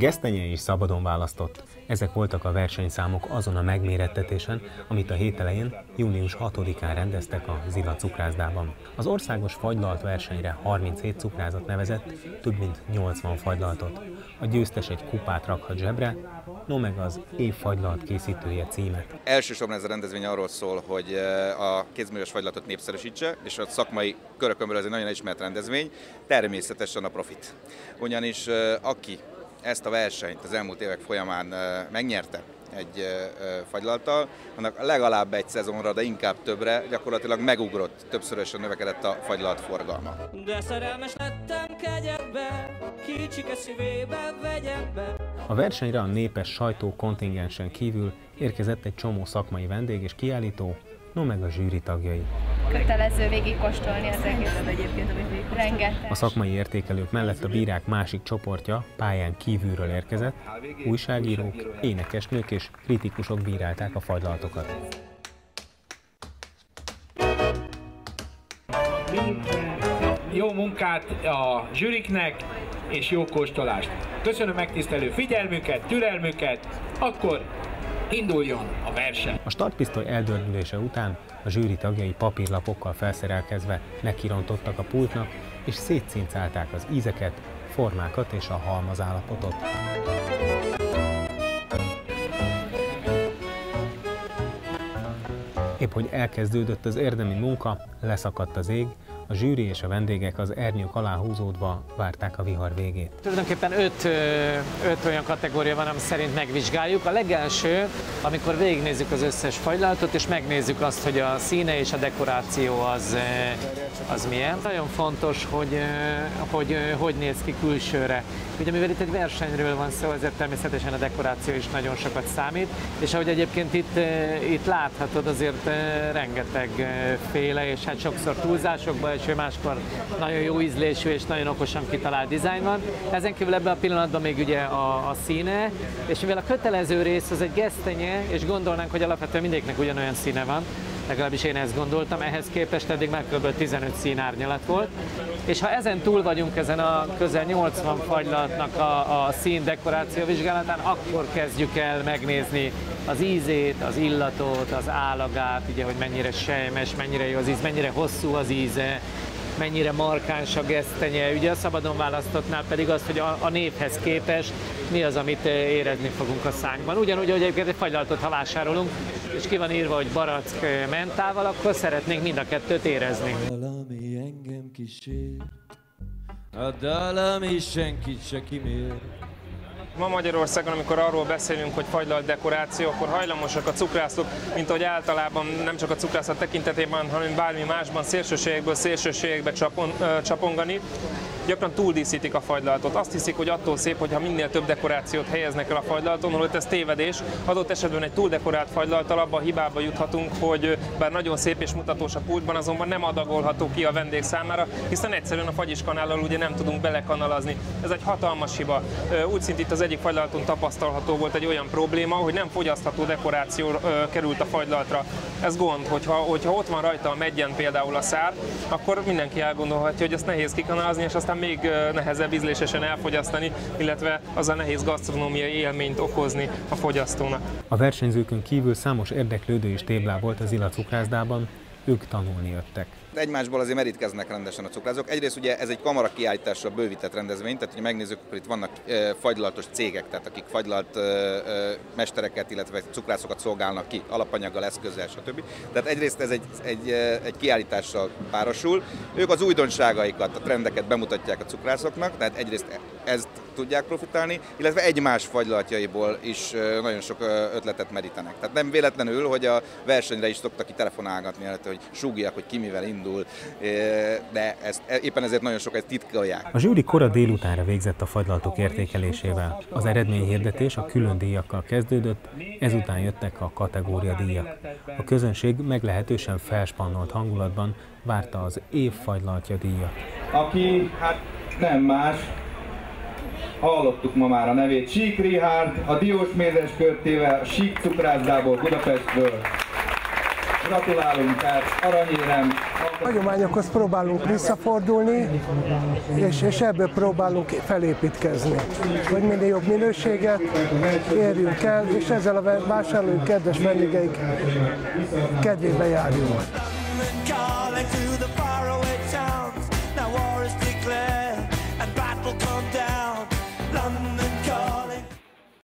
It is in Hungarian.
Gesztenye is szabadon választott. Ezek voltak a versenyszámok azon a megmérettetésen, amit a hét elején, június 6-án rendeztek a Zila cukrászdában. Az országos fagylalt versenyre 37 cukrázat nevezett, több mint 80 fagylaltot. A győztes egy kupát rakhat zsebre, no meg az év fagylalt készítője címet. Elsősorban ez a rendezvény arról szól, hogy eh, a kézműves fagylatot népszerűsítse, és a szakmai körökön ez egy nagyon ismert rendezvény, természetesen a profit. Ugyanis eh, aki ezt a versenyt az elmúlt évek folyamán megnyerte egy fagylaltal, annak legalább egy szezonra, de inkább többre gyakorlatilag megugrott, többszörösen növekedett a fagylalt forgalma. De szerelmes lettem kegyekbe, kicsike szívébe vegyem be. A versenyre a népes sajtó kontingensen kívül érkezett egy csomó szakmai vendég és kiállító, no meg a zsűri tagjai. Kötelező végig kóstolni az egészet egyébként, amit Rengeteg. A szakmai értékelők mellett a bírák másik csoportja pályán kívülről érkezett, újságírók, énekesnők és kritikusok bírálták a fagylaltokat. Jó munkát a zsűriknek, és jó kóstolást. Köszönöm megtisztelő figyelmüket, türelmüket, akkor induljon a verseny! A startpisztoly eldördülése után a zsűri tagjai papírlapokkal felszerelkezve nekirontottak a pultnak, és szétszincálták az ízeket, formákat és a halmazállapotot. Épp hogy elkezdődött az érdemi munka, leszakadt az ég, a zsűri és a vendégek az ernyők alá húzódva várták a vihar végét. Tulajdonképpen öt, öt olyan kategória van, ami szerint megvizsgáljuk. A legelső, amikor végignézzük az összes fagylaltot, és megnézzük azt, hogy a színe és a dekoráció az, az milyen. Nagyon fontos, hogy, hogy hogy néz ki külsőre. Ugye mivel itt egy versenyről van szó, ezért természetesen a dekoráció is nagyon sokat számít, és ahogy egyébként itt, itt láthatod, azért rengeteg féle, és hát sokszor túlzásokba és máskor nagyon jó ízlésű és nagyon okosan kitalált dizájn van. Ezen kívül ebben a pillanatban még ugye a, a színe, és mivel a kötelező rész az egy gesztenye, és gondolnánk, hogy alapvetően mindegyiknek ugyanolyan színe van, legalábbis én ezt gondoltam, ehhez képest eddig már kb. 15 színárnyalat volt. És ha ezen túl vagyunk ezen a közel 80 fagylatnak a, a szín dekoráció vizsgálatán, akkor kezdjük el megnézni az ízét, az illatot, az állagát, ugye, hogy mennyire sejmes, mennyire jó az íz, mennyire hosszú az íze, mennyire markáns a gesztenye. Ugye a szabadon választottnál pedig azt, hogy a, a névhez képest mi az, amit érezni fogunk a szánkban. Ugyanúgy, hogy egyébként egy fagylaltot, ha vásárolunk, és ki van írva, hogy barack mentával, akkor szeretnénk mind a kettőt érezni. Valami engem kísér, a dallam is senkit se kimér. Ma Magyarországon, amikor arról beszélünk, hogy fagylalt dekoráció, akkor hajlamosak a cukrászok, mint ahogy általában nem csak a cukrászat tekintetében, hanem bármi másban szélsőségekből szélsőségekbe csapon, ö, csapongani gyakran túldíszítik a fagylaltot. Azt hiszik, hogy attól szép, hogyha minél több dekorációt helyeznek el a fagylalton, holott ez tévedés. Adott esetben egy túldekorált fagylaltal abba a hibába juthatunk, hogy bár nagyon szép és mutatós a pultban, azonban nem adagolható ki a vendég számára, hiszen egyszerűen a fagyiskanállal ugye nem tudunk belekanalazni. Ez egy hatalmas hiba. Úgy szint itt az egyik fagylalton tapasztalható volt egy olyan probléma, hogy nem fogyasztható dekoráció került a fagylaltra. Ez gond, hogyha, hogyha ott van rajta a megyen például a szár, akkor mindenki elgondolhatja, hogy ezt nehéz kikanalazni, és aztán még nehezebb ízlésesen elfogyasztani, illetve az a nehéz gasztronómiai élményt okozni a fogyasztónak. A versenyzőkön kívül számos érdeklődő is volt az illacukrázdában, ők tanulni jöttek. Egymásból azért merítkeznek rendesen a cukrázók. Egyrészt ugye ez egy kamara kiállításra bővített rendezvény, tehát hogy megnézzük, hogy itt vannak e, fagylaltos cégek, tehát akik fagylalt e, e, mestereket, illetve cukrászokat szolgálnak ki alapanyaggal, eszközzel, stb. Tehát egyrészt ez egy, egy, egy kiállítással párosul. Ők az újdonságaikat, a trendeket bemutatják a cukrászoknak, tehát egyrészt ezt tudják profitálni, illetve egymás fagylaltjaiból is nagyon sok ötletet merítenek. Tehát nem véletlenül, hogy a versenyre is szoktak ki telefonálgatni, hogy súgjak, hogy ki mivel indul, de ezt, e, éppen ezért nagyon sok ezt titkolják. A zsűri kora délutánra végzett a fagylaltok értékelésével. Az eredményhirdetés a külön díjakkal kezdődött, ezután jöttek a kategória díjak. A közönség meglehetősen felspannolt hangulatban várta az év fagylaltja díjat. Aki hát nem más, Hallottuk ma már a nevét. Sík Rihárd, a Diós Mézes körtével, Sík cukrászdából Budapestből. Gratulálunk, tehát aranyérem. Hagyományokhoz próbálunk visszafordulni, és, és ebből próbálunk felépítkezni, hogy minél jobb minőséget érjünk el, és ezzel a vásárlóink kedves vendégeik kedvébe járjunk.